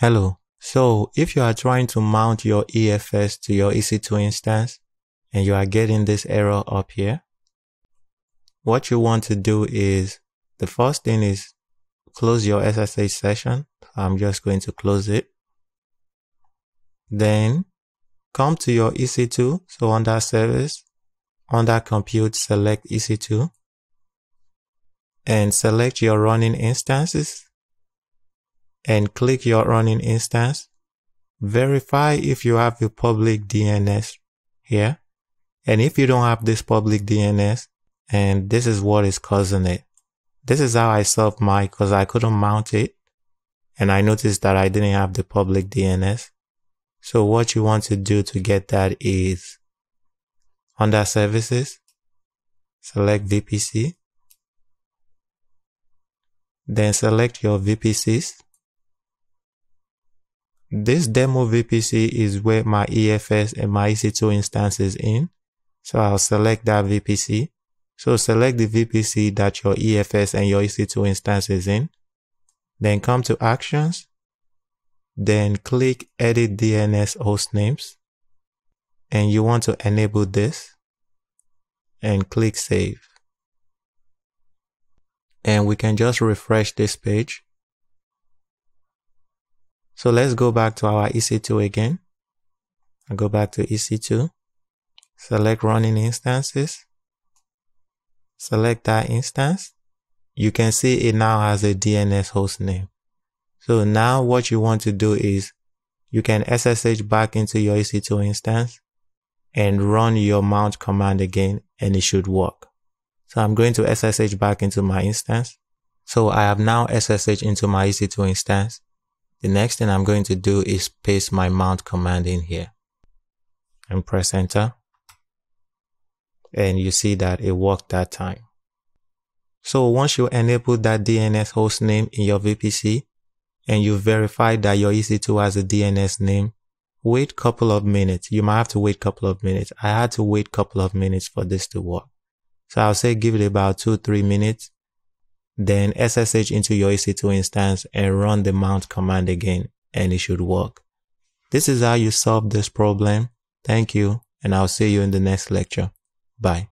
Hello. So if you are trying to mount your EFS to your EC2 instance and you are getting this error up here, what you want to do is the first thing is close your SSH session. I'm just going to close it. Then come to your EC2. So under service, under compute, select EC2 and select your running instances and click your running instance. Verify if you have the public DNS here. And if you don't have this public DNS, and this is what is causing it. This is how I solved mine because I couldn't mount it. And I noticed that I didn't have the public DNS. So what you want to do to get that is under services, select VPC, then select your VPCs. This demo VPC is where my EFS and my EC2 instance is in. So I'll select that VPC. So select the VPC that your EFS and your EC2 instance is in. Then come to actions. Then click edit DNS host names. And you want to enable this and click save. And we can just refresh this page. So let's go back to our EC2 again. I go back to EC2, select running instances, select that instance. You can see it now has a DNS host name. So now what you want to do is you can SSH back into your EC2 instance and run your mount command again and it should work. So I'm going to SSH back into my instance. So I have now SSH into my EC2 instance. The next thing I'm going to do is paste my mount command in here and press enter. And you see that it worked that time. So once you enable that DNS host name in your VPC and you verify that your EC2 has a DNS name, wait couple of minutes. You might have to wait a couple of minutes. I had to wait a couple of minutes for this to work. So I'll say give it about two, three minutes. Then SSH into your EC2 instance and run the mount command again and it should work. This is how you solve this problem. Thank you and I'll see you in the next lecture. Bye.